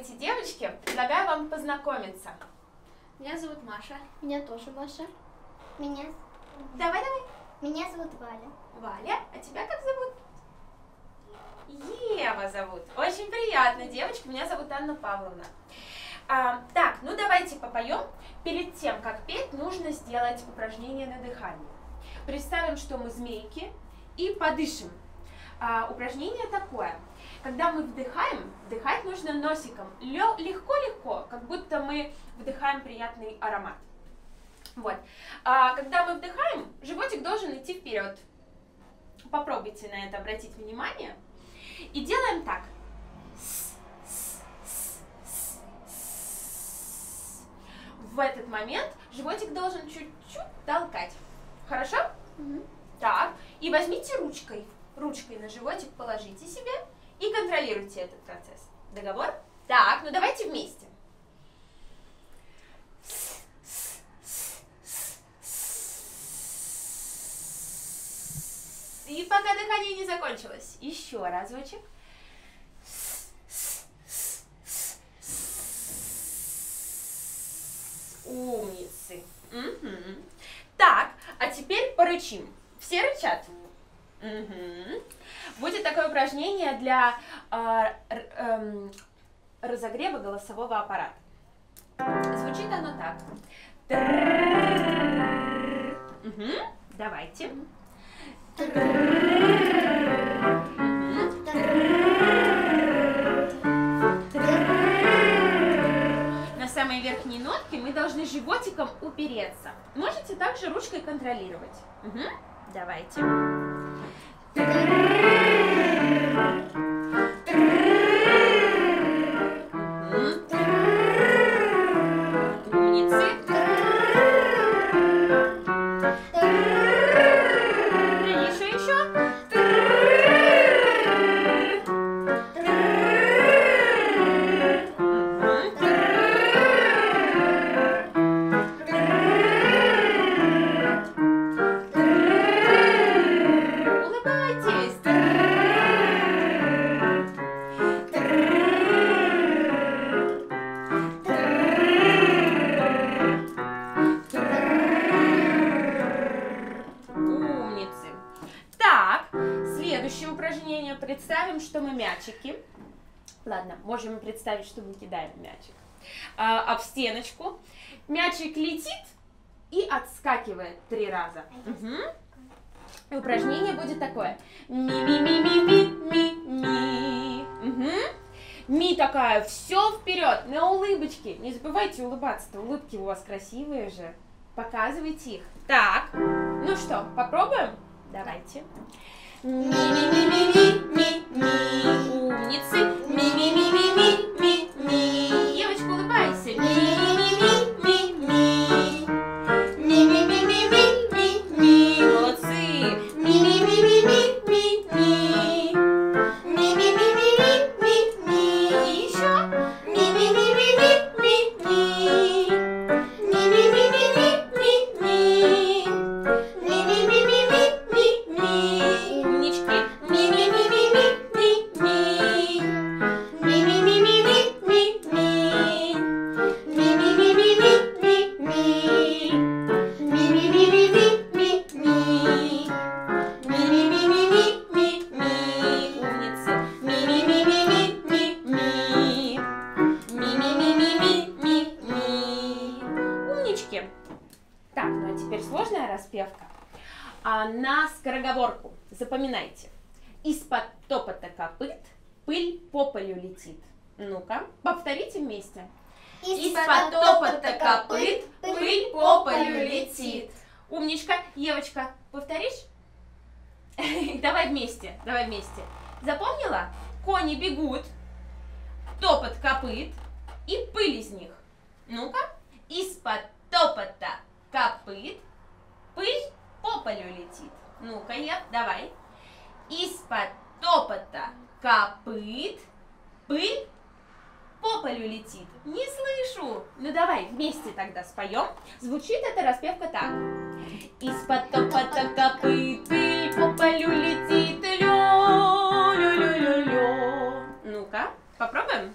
Здравствуйте, девочки! Предлагаю вам познакомиться. Меня зовут Маша. Меня тоже Маша. Меня, Давай, давай. меня зовут Валя. Валя, а тебя как зовут? Ева зовут. Очень приятно, девочка. Меня зовут Анна Павловна. А, так, ну давайте попоем. Перед тем, как петь, нужно сделать упражнение на дыхание. Представим, что мы змейки и подышим. А, упражнение такое. Когда мы вдыхаем, вдыхать нужно носиком. Легко-легко, как будто мы вдыхаем приятный аромат. Вот. А когда мы вдыхаем, животик должен идти вперед. Попробуйте на это обратить внимание. И делаем так. В этот момент животик должен чуть-чуть толкать. Хорошо? Так. И возьмите ручкой. Ручкой на животик положите себе и контролируйте этот процесс. Договор? Так, ну давайте вместе. И пока дыхание не закончилось. Еще разочек. Умницы. Мгм. Так, а теперь порычим. Все рычат? Мгм. Будет такое упражнение для р- эм, разогрева голосового аппарата. Звучит оно так. Мгм. Давайте. На самой верхней нотке мы должны животиком упереться. Можете также ручкой контролировать. Мгм. Давайте. Bye. Представим, что мы мячики. Ладно, можем представить, что мы кидаем мячик. А, об стеночку. Мячик летит и отскакивает три раза. Мгм. И упражнение будет такое. Ми-ми-ми-ми-ми-ми-ми. Мгм. Ми такая, все вперед, на улыбочки. Не забывайте улыбаться-то, улыбки у вас красивые же. Показывайте их. Так, ну что, попробуем? Давайте. Ми-ми-ми-ми-ми-ми. Умницы. Теперь сложная распевка. А на скороговорку запоминайте. Из-под топота копыт пыль по полю летит. Ну-ка, повторите вместе. Из-под топота копыт пыль по полю летит. Умничка. Евочка, повторишь? Давай вместе, давай вместе. Запомнила? Кони бегут, топот копыт и пыль из них. Ну-ка. Из-под топота копыт пыль по полю летит. Ну-ка, Ев, давай. Из-под топота копыт пыль по полю летит. Не слышу. Ну давай вместе тогда споем. Звучит эта распевка так. Из-под топота копыт пыль по полю летит. Лё, лё, лё, лё, лё. Ну-ка, попробуем.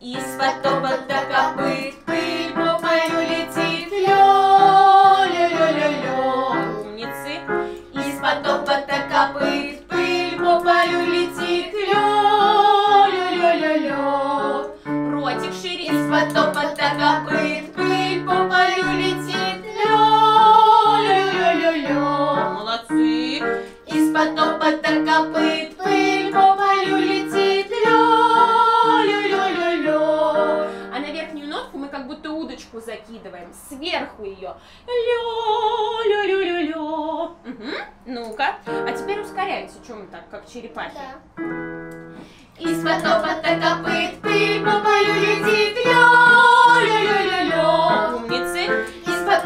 Из-под топота копыт Из-под топота копыт пыль по полю летит. Лё-лё-лё-лё. Молодцы. Из-под топота копыт пыль по полю летит. Лё-лё-лё-лё. А на верхнюю нотку мы как будто удочку закидываем. Сверху ее. Лё-лё-лё-лё. Мгм. Ну-ка. А теперь ускоряемся. Чем мы так, как черепахи? Да. Из-под топота копыт пыль по полю летит. Лё-лё-лё-лё. Умницы. Из-под